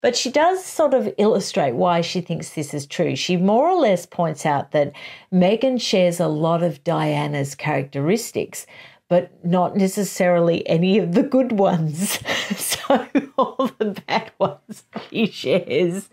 But she does sort of illustrate why she thinks this is true. She more or less points out that Meghan shares a lot of Diana's characteristics, but not necessarily any of the good ones. so all the bad ones she shares.